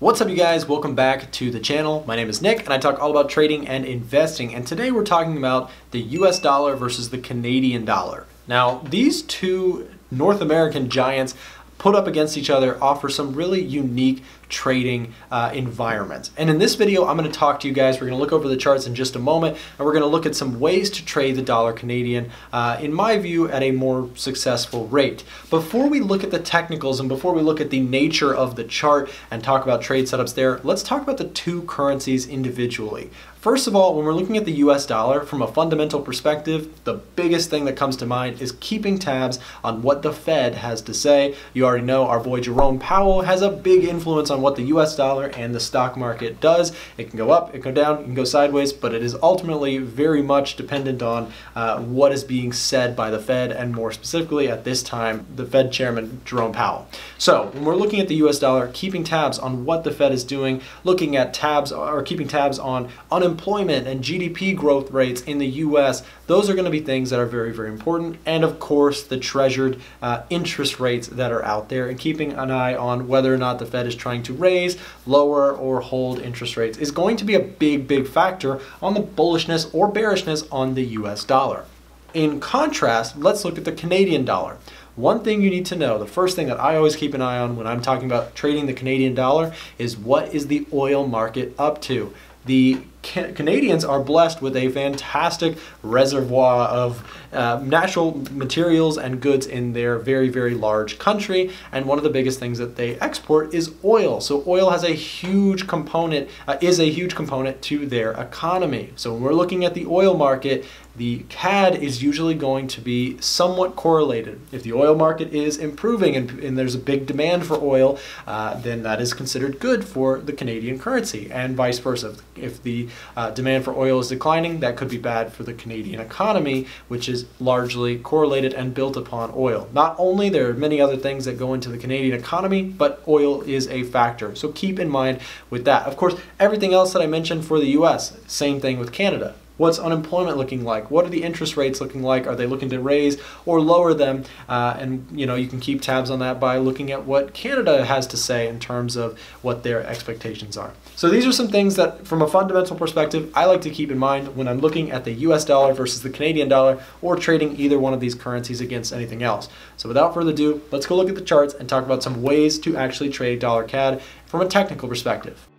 What's up you guys? Welcome back to the channel. My name is Nick and I talk all about trading and investing and today we're talking about the US dollar versus the Canadian dollar. Now these two North American giants put up against each other offer some really unique trading uh, environments. And in this video, I'm going to talk to you guys. We're going to look over the charts in just a moment, and we're going to look at some ways to trade the dollar Canadian, uh, in my view, at a more successful rate. Before we look at the technicals and before we look at the nature of the chart and talk about trade setups there, let's talk about the two currencies individually. First of all, when we're looking at the US dollar from a fundamental perspective, the biggest thing that comes to mind is keeping tabs on what the Fed has to say. You already know our boy Jerome Powell has a big influence on what the US dollar and the stock market does. It can go up, it can go down, it can go sideways, but it is ultimately very much dependent on uh, what is being said by the Fed and more specifically at this time, the Fed chairman Jerome Powell. So when we're looking at the US dollar, keeping tabs on what the Fed is doing, looking at tabs or keeping tabs on unemployment unemployment and GDP growth rates in the US, those are going to be things that are very, very important. And of course, the treasured uh, interest rates that are out there and keeping an eye on whether or not the Fed is trying to raise, lower, or hold interest rates is going to be a big, big factor on the bullishness or bearishness on the US dollar. In contrast, let's look at the Canadian dollar. One thing you need to know, the first thing that I always keep an eye on when I'm talking about trading the Canadian dollar is what is the oil market up to? The Canadians are blessed with a fantastic reservoir of uh, natural materials and goods in their very, very large country. And one of the biggest things that they export is oil. So oil has a huge component, uh, is a huge component to their economy. So when we're looking at the oil market, the CAD is usually going to be somewhat correlated. If the oil market is improving and, and there's a big demand for oil, uh, then that is considered good for the Canadian currency and vice versa. If the uh, demand for oil is declining, that could be bad for the Canadian economy, which is largely correlated and built upon oil. Not only there are many other things that go into the Canadian economy, but oil is a factor. So keep in mind with that. Of course, everything else that I mentioned for the US, same thing with Canada. What's unemployment looking like? What are the interest rates looking like? Are they looking to raise or lower them? Uh, and you know you can keep tabs on that by looking at what Canada has to say in terms of what their expectations are. So these are some things that, from a fundamental perspective, I like to keep in mind when I'm looking at the U.S. dollar versus the Canadian dollar or trading either one of these currencies against anything else. So without further ado, let's go look at the charts and talk about some ways to actually trade dollar CAD from a technical perspective.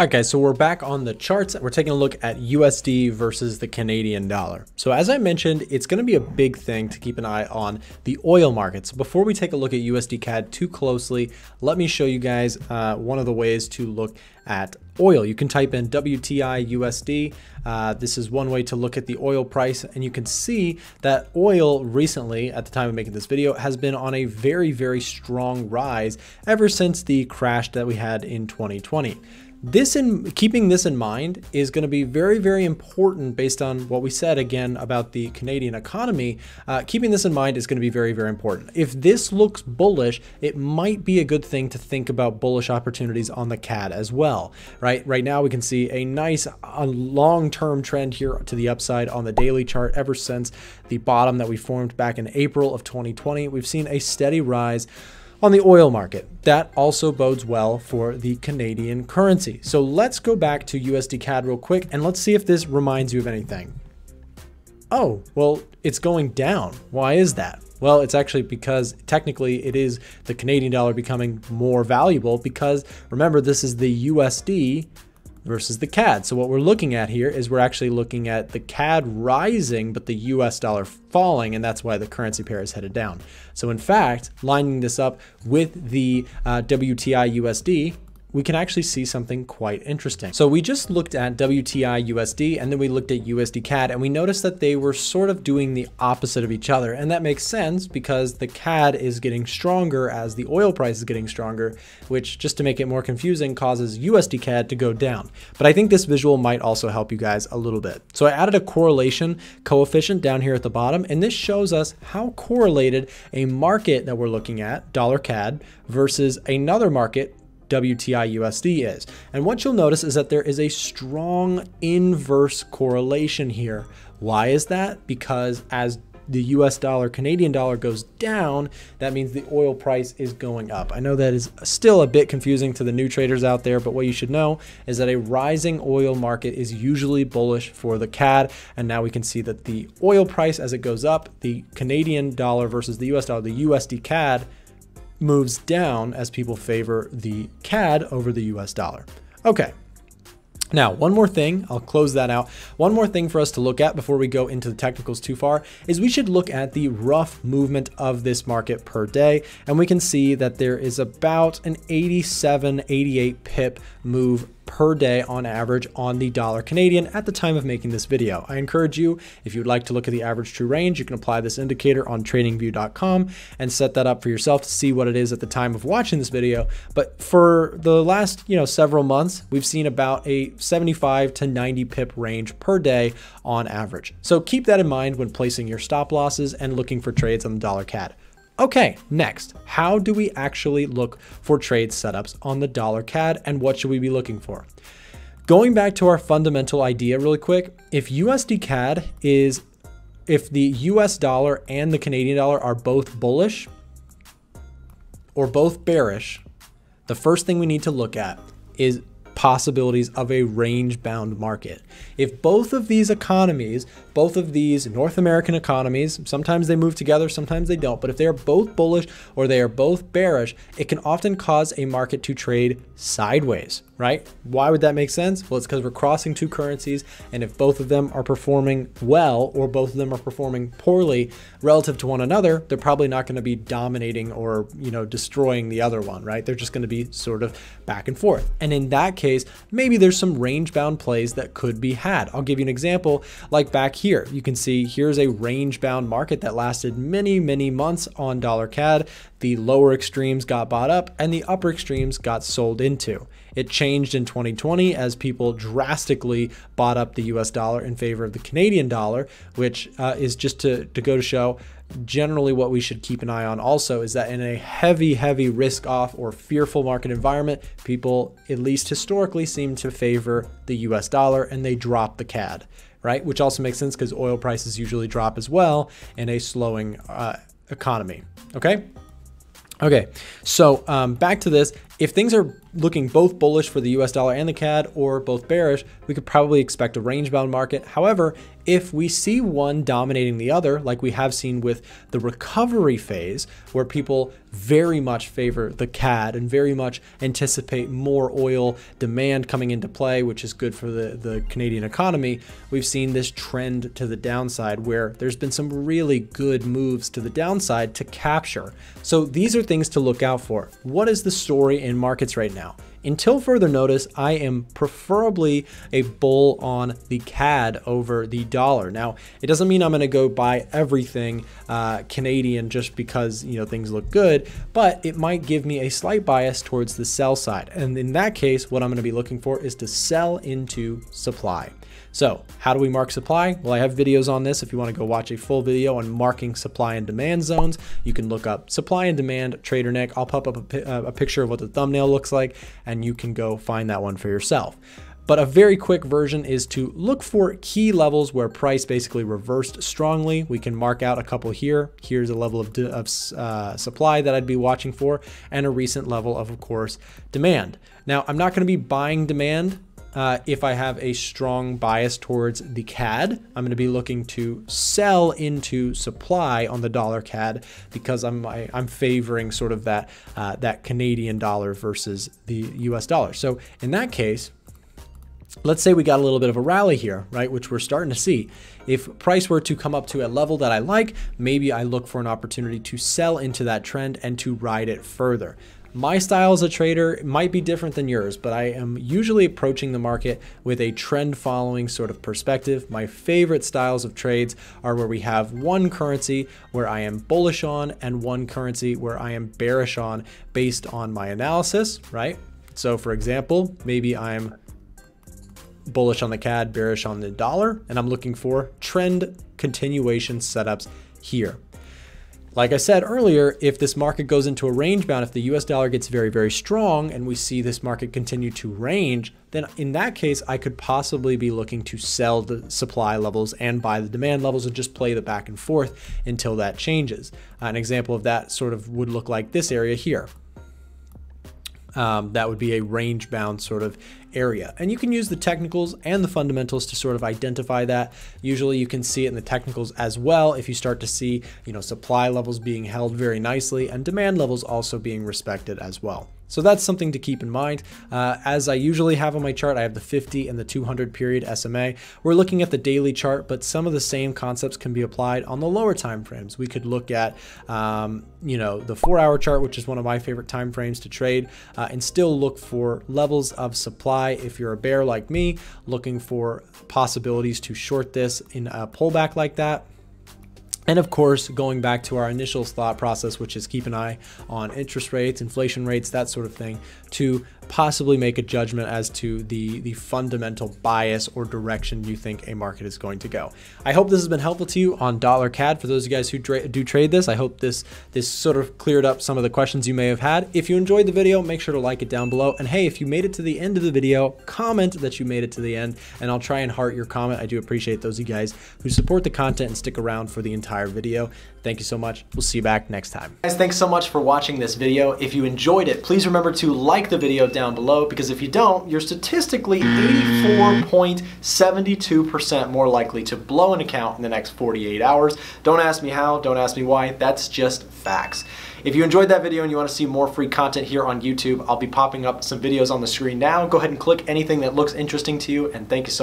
Okay, so we're back on the charts. We're taking a look at USD versus the Canadian dollar. So as I mentioned, it's going to be a big thing to keep an eye on the oil markets. Before we take a look at USD CAD too closely, let me show you guys uh, one of the ways to look at oil. You can type in WTI USD. Uh, this is one way to look at the oil price and you can see that oil recently at the time of making this video has been on a very very strong rise ever since the crash that we had in 2020. This in keeping this in mind is going to be very, very important based on what we said again about the Canadian economy. Uh, keeping this in mind is going to be very, very important. If this looks bullish, it might be a good thing to think about bullish opportunities on the CAD as well, right? Right now we can see a nice long-term trend here to the upside on the daily chart ever since the bottom that we formed back in April of 2020. We've seen a steady rise on the oil market. That also bodes well for the Canadian currency. So let's go back to USD CAD real quick and let's see if this reminds you of anything. Oh, well, it's going down. Why is that? Well, it's actually because technically it is the Canadian dollar becoming more valuable because remember, this is the USD versus the CAD. So what we're looking at here is we're actually looking at the CAD rising, but the US dollar falling, and that's why the currency pair is headed down. So in fact, lining this up with the uh, WTI USD, we can actually see something quite interesting. So we just looked at WTI USD and then we looked at USD CAD and we noticed that they were sort of doing the opposite of each other. And that makes sense because the CAD is getting stronger as the oil price is getting stronger, which just to make it more confusing causes USD CAD to go down. But I think this visual might also help you guys a little bit. So I added a correlation coefficient down here at the bottom, and this shows us how correlated a market that we're looking at, dollar CAD, versus another market WTI USD is. And what you'll notice is that there is a strong inverse correlation here. Why is that? Because as the US dollar, Canadian dollar goes down, that means the oil price is going up. I know that is still a bit confusing to the new traders out there, but what you should know is that a rising oil market is usually bullish for the CAD. And now we can see that the oil price, as it goes up, the Canadian dollar versus the US dollar, the USD CAD moves down as people favor the CAD over the US dollar. Okay, now, one more thing, I'll close that out. One more thing for us to look at before we go into the technicals too far is we should look at the rough movement of this market per day. And we can see that there is about an 87, 88 pip move per day on average on the dollar Canadian at the time of making this video. I encourage you, if you would like to look at the average true range, you can apply this indicator on tradingview.com and set that up for yourself to see what it is at the time of watching this video. But for the last, you know, several months, we've seen about a 75 to 90 pip range per day on average. So keep that in mind when placing your stop losses and looking for trades on the dollar CAD. Okay, next, how do we actually look for trade setups on the dollar CAD and what should we be looking for? Going back to our fundamental idea really quick, if USD CAD is, if the US dollar and the Canadian dollar are both bullish or both bearish, the first thing we need to look at is possibilities of a range bound market. If both of these economies, both of these North American economies, sometimes they move together, sometimes they don't, but if they are both bullish or they are both bearish, it can often cause a market to trade sideways, right? Why would that make sense? Well, it's because we're crossing two currencies, and if both of them are performing well or both of them are performing poorly relative to one another, they're probably not going to be dominating or, you know, destroying the other one, right? They're just going to be sort of back and forth. And in that case, maybe there's some range bound plays that could be had. I'll give you an example like back here. You can see here's a range bound market that lasted many, many months on dollar CAD. The lower extremes got bought up and the upper extremes got sold into. It changed in 2020 as people drastically bought up the US dollar in favor of the Canadian dollar, which uh, is just to, to go to show generally what we should keep an eye on also is that in a heavy, heavy risk off or fearful market environment, people, at least historically, seem to favor the US dollar and they drop the CAD, right? Which also makes sense because oil prices usually drop as well in a slowing uh, economy, okay? Okay, so um, back to this. If things are looking both bullish for the US dollar and the CAD or both bearish, we could probably expect a range bound market. However, if we see one dominating the other, like we have seen with the recovery phase, where people very much favor the CAD and very much anticipate more oil demand coming into play, which is good for the, the Canadian economy, we've seen this trend to the downside where there's been some really good moves to the downside to capture. So these are things to look out for. What is the story in markets right now? Until further notice, I am preferably a bull on the CAD over the dollar. Now, it doesn't mean I'm going to go buy everything uh, Canadian just because you know things look good, but it might give me a slight bias towards the sell side. And in that case, what I'm going to be looking for is to sell into supply. So how do we mark supply? Well, I have videos on this. If you want to go watch a full video on marking supply and demand zones, you can look up supply and demand trader Nick. I'll pop up a, uh, a picture of what the thumbnail looks like and you can go find that one for yourself. But a very quick version is to look for key levels where price basically reversed strongly. We can mark out a couple here. Here's a level of, of uh, supply that I'd be watching for, and a recent level of, of course, demand. Now, I'm not going to be buying demand uh, if I have a strong bias towards the CAD, I'm going to be looking to sell into supply on the dollar CAD because I'm I, i am favoring sort of that uh, that Canadian dollar versus the U.S. dollar. So in that case, let's say we got a little bit of a rally here, right, which we're starting to see. If price were to come up to a level that I like, maybe I look for an opportunity to sell into that trend and to ride it further. My style as a trader might be different than yours, but I am usually approaching the market with a trend following sort of perspective. My favorite styles of trades are where we have one currency where I am bullish on and one currency where I am bearish on based on my analysis, right? So for example, maybe I'm bullish on the CAD, bearish on the dollar, and I'm looking for trend continuation setups here. Like I said earlier, if this market goes into a range bound, if the US dollar gets very, very strong and we see this market continue to range, then in that case, I could possibly be looking to sell the supply levels and buy the demand levels and just play the back and forth until that changes. Uh, an example of that sort of would look like this area here. Um, that would be a range bound sort of area. And you can use the technicals and the fundamentals to sort of identify that. Usually you can see it in the technicals as well if you start to see, you know, supply levels being held very nicely and demand levels also being respected as well. So that's something to keep in mind. Uh, as I usually have on my chart, I have the 50 and the 200 period SMA. We're looking at the daily chart, but some of the same concepts can be applied on the lower time frames. We could look at, um, you know, the four hour chart, which is one of my favorite time frames to trade, uh, and still look for levels of supply. If you're a bear like me, looking for possibilities to short this in a pullback like that, and of course, going back to our initial thought process, which is keep an eye on interest rates, inflation rates, that sort of thing, to possibly make a judgment as to the, the fundamental bias or direction you think a market is going to go. I hope this has been helpful to you on dollar CAD. For those of you guys who do trade this, I hope this, this sort of cleared up some of the questions you may have had. If you enjoyed the video, make sure to like it down below. And hey, if you made it to the end of the video, comment that you made it to the end, and I'll try and heart your comment. I do appreciate those of you guys who support the content and stick around for the entire video. Thank you so much. We'll see you back next time. Guys, thanks so much for watching this video. If you enjoyed it, please remember to like the video down below because if you don't, you're statistically 84.72% more likely to blow an account in the next 48 hours. Don't ask me how, don't ask me why, that's just facts. If you enjoyed that video and you want to see more free content here on YouTube, I'll be popping up some videos on the screen now. Go ahead and click anything that looks interesting to you and thank you so